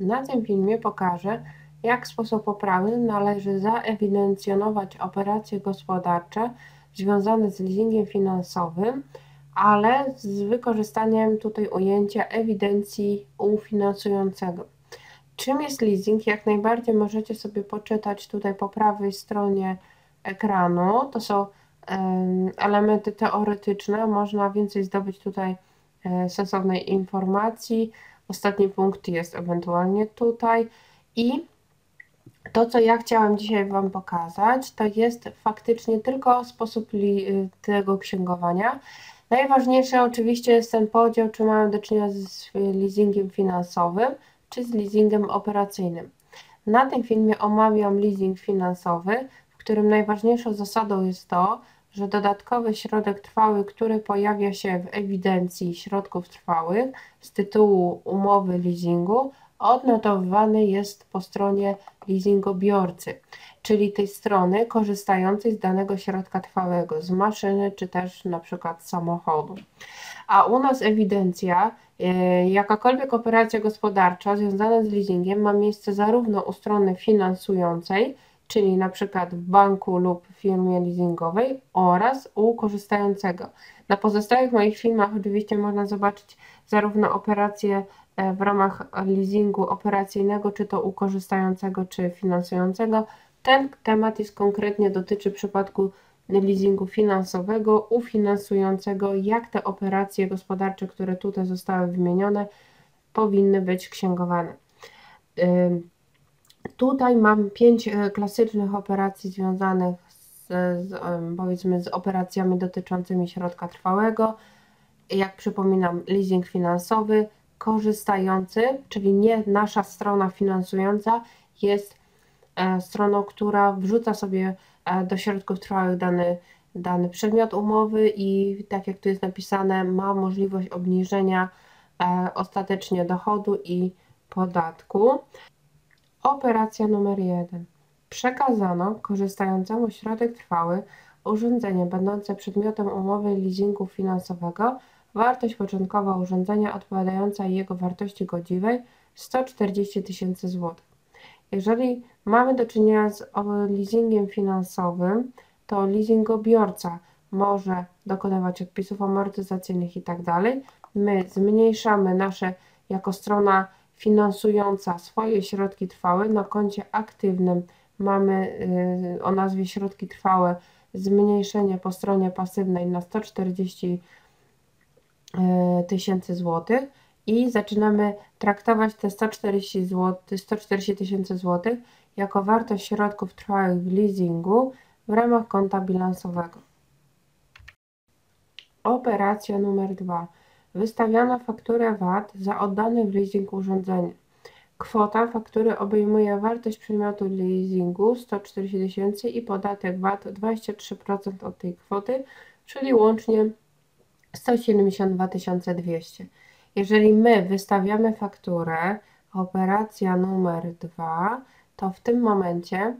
Na tym filmie pokażę, jak w sposób poprawny należy zaewidencjonować operacje gospodarcze związane z leasingiem finansowym, ale z wykorzystaniem tutaj ujęcia ewidencji ufinansującego. Czym jest leasing? Jak najbardziej możecie sobie poczytać tutaj po prawej stronie ekranu. To są elementy teoretyczne, można więcej zdobyć tutaj e, sensownej informacji. Ostatni punkt jest ewentualnie tutaj i to, co ja chciałam dzisiaj Wam pokazać, to jest faktycznie tylko sposób tego księgowania. Najważniejsze oczywiście jest ten podział, czy mamy do czynienia z leasingiem finansowym, czy z leasingiem operacyjnym. Na tym filmie omawiam leasing finansowy, w którym najważniejszą zasadą jest to, że dodatkowy środek trwały, który pojawia się w ewidencji środków trwałych z tytułu umowy leasingu, odnotowywany jest po stronie leasingobiorcy, czyli tej strony korzystającej z danego środka trwałego, z maszyny czy też na przykład samochodu. A u nas ewidencja, e, jakakolwiek operacja gospodarcza związana z leasingiem ma miejsce zarówno u strony finansującej, czyli na przykład w banku lub firmie leasingowej oraz u korzystającego. Na pozostałych moich filmach oczywiście można zobaczyć zarówno operacje e, w ramach leasingu operacyjnego, czy to u korzystającego, czy finansującego. Ten temat jest konkretnie dotyczy przypadku leasingu finansowego, ufinansującego, jak te operacje gospodarcze, które tutaj zostały wymienione, powinny być księgowane. Tutaj mam pięć e, klasycznych operacji związanych z, z, powiedzmy z operacjami dotyczącymi środka trwałego. Jak przypominam, leasing finansowy, korzystający, czyli nie nasza strona finansująca, jest e, stroną, która wrzuca sobie e, do środków trwałych dany, dany przedmiot umowy i tak jak tu jest napisane, ma możliwość obniżenia ostatecznie dochodu i podatku. Operacja numer 1. Przekazano korzystającemu środek trwały urządzenie będące przedmiotem umowy leasingu finansowego wartość początkowa urządzenia odpowiadająca jego wartości godziwej 140 tysięcy złotych. Jeżeli mamy do czynienia z leasingiem finansowym, to leasingobiorca może dokonywać odpisów amortyzacyjnych i tak. My zmniejszamy nasze jako strona finansująca swoje środki trwałe na koncie aktywnym mamy y, o nazwie środki trwałe zmniejszenie po stronie pasywnej na 140 y, tysięcy złotych i zaczynamy traktować te 140 zł, 140 tysięcy złotych jako wartość środków trwałych w leasingu w ramach konta bilansowego. Operacja numer 2 Wystawiano fakturę VAT za oddane w leasing urządzenie. Kwota faktury obejmuje wartość przedmiotu leasingu 140 tysięcy i podatek VAT 23% od tej kwoty, czyli łącznie 172 200. Jeżeli my wystawiamy fakturę, operacja numer 2, to w tym momencie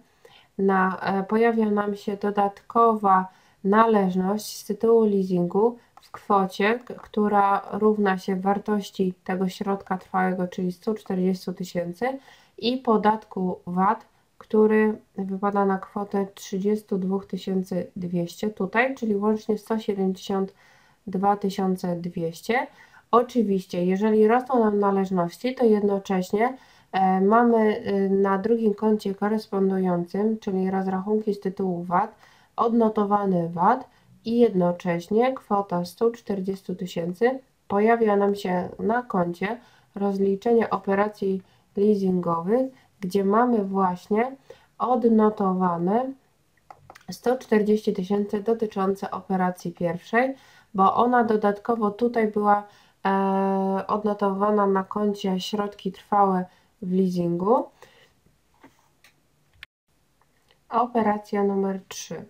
na, e, pojawia nam się dodatkowa należność z tytułu leasingu w kwocie, która równa się wartości tego środka trwałego, czyli 140 tysięcy i podatku VAT, który wypada na kwotę 32 200 tutaj, czyli łącznie 172 200. Oczywiście, jeżeli rosną nam należności, to jednocześnie e, mamy e, na drugim koncie korespondującym, czyli rozrachunki z tytułu VAT, odnotowany VAT, i jednocześnie kwota 140 tysięcy pojawia nam się na koncie rozliczenia operacji leasingowych, gdzie mamy właśnie odnotowane 140 tysięcy dotyczące operacji pierwszej, bo ona dodatkowo tutaj była e, odnotowana na koncie środki trwałe w leasingu. Operacja numer 3.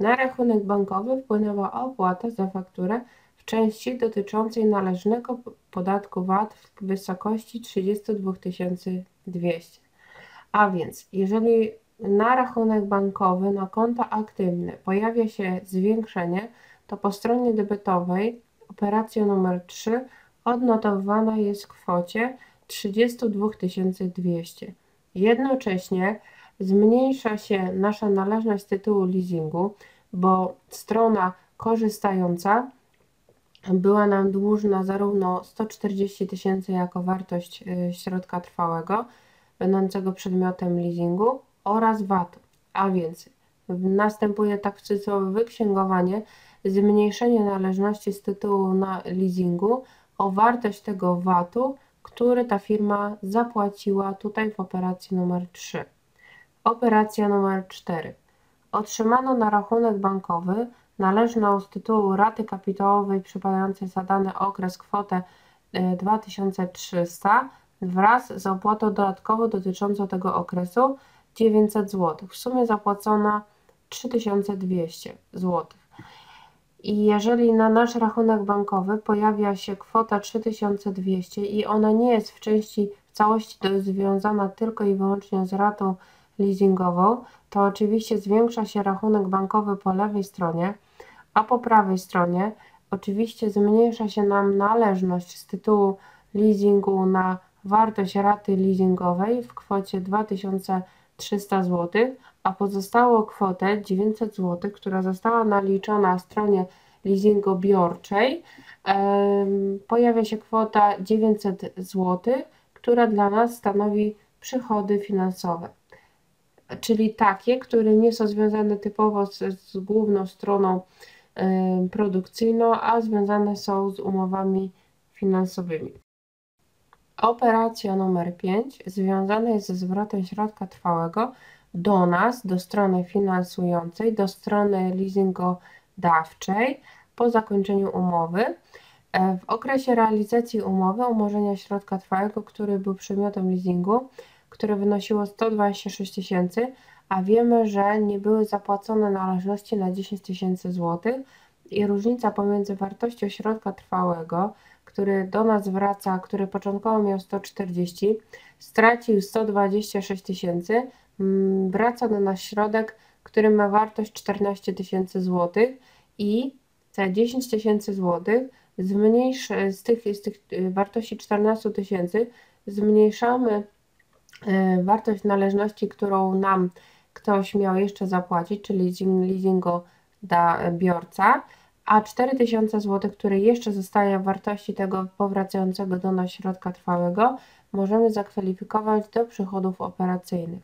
Na rachunek bankowy wpłynęła opłata za fakturę w części dotyczącej należnego podatku VAT w wysokości 32 200. A więc, jeżeli na rachunek bankowy na konta aktywne pojawia się zwiększenie, to po stronie debetowej operacja numer 3 odnotowana jest w kwocie 32 200. Jednocześnie zmniejsza się nasza należność z tytułu leasingu, bo strona korzystająca była nam dłużna zarówno 140 tysięcy jako wartość y, środka trwałego, będącego przedmiotem leasingu oraz VAT. A więc następuje tak cudzysłowie wyksięgowanie, zmniejszenie należności z tytułu na leasingu o wartość tego VAT-u, który ta firma zapłaciła tutaj w operacji numer 3. Operacja numer 4. Otrzymano na rachunek bankowy należną z tytułu raty kapitałowej przypadającej za dany okres kwotę 2300 e, wraz z opłatą dodatkową dotyczącą tego okresu 900 zł. W sumie zapłacono 3200 zł. I jeżeli na nasz rachunek bankowy pojawia się kwota 3200 i ona nie jest w części w całości związana tylko i wyłącznie z ratą leasingową, to oczywiście zwiększa się rachunek bankowy po lewej stronie, a po prawej stronie oczywiście zmniejsza się nam należność z tytułu leasingu na wartość raty leasingowej w kwocie 2300 zł, a pozostałą kwotę 900 zł, która została naliczona na stronie leasingobiorczej, pojawia się kwota 900 zł, która dla nas stanowi przychody finansowe czyli takie, które nie są związane typowo z, z główną stroną y, produkcyjną, a związane są z umowami finansowymi. Operacja numer 5 związana jest ze zwrotem środka trwałego do nas, do strony finansującej, do strony leasingodawczej po zakończeniu umowy. E, w okresie realizacji umowy umorzenia środka trwałego, który był przedmiotem leasingu, które wynosiło 126 tysięcy, a wiemy, że nie były zapłacone należności na 10 tysięcy złotych i różnica pomiędzy wartością środka trwałego, który do nas wraca, który początkowo miał 140, stracił 126 tysięcy, mm, wraca do nas środek, który ma wartość 14 tysięcy złotych i za 10 tysięcy złotych zmniejsz, z, tych, z tych y, wartości 14 tysięcy zmniejszamy wartość należności, którą nam ktoś miał jeszcze zapłacić, czyli leasingobiorca, a 4000 zł, które jeszcze zostaje w wartości tego powracającego do nas środka trwałego, możemy zakwalifikować do przychodów operacyjnych.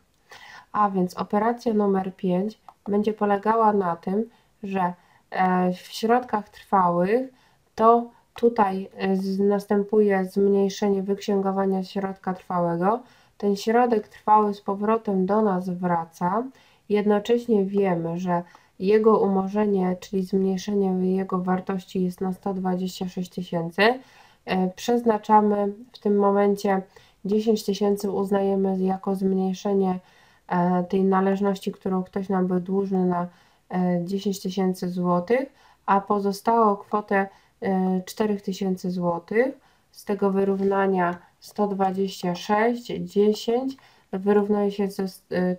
A więc operacja numer 5 będzie polegała na tym, że e, w środkach trwałych to tutaj e, następuje zmniejszenie wyksięgowania środka trwałego, ten środek trwały z powrotem do nas wraca. Jednocześnie wiemy, że jego umorzenie, czyli zmniejszenie jego wartości jest na 126 tysięcy. E, przeznaczamy w tym momencie 10 tysięcy uznajemy jako zmniejszenie e, tej należności, którą ktoś nam był dłużny na 10 e, tysięcy złotych, a pozostałą kwotę 4 tysięcy złotych z tego wyrównania 126, 10 wyrównuje się ze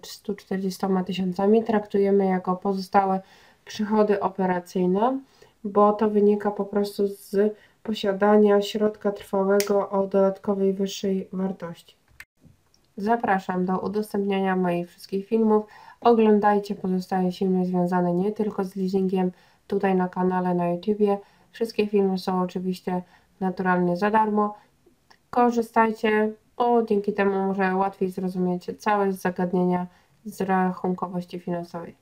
140 y, tysiącami. Traktujemy jako pozostałe przychody operacyjne, bo to wynika po prostu z posiadania środka trwałego o dodatkowej wyższej wartości. Zapraszam do udostępniania moich wszystkich filmów. Oglądajcie pozostałe filmy związane nie tylko z leasingiem tutaj na kanale na YouTubie. Wszystkie filmy są oczywiście naturalnie za darmo. Korzystajcie, bo dzięki temu może łatwiej zrozumiecie całe zagadnienia z rachunkowości finansowej.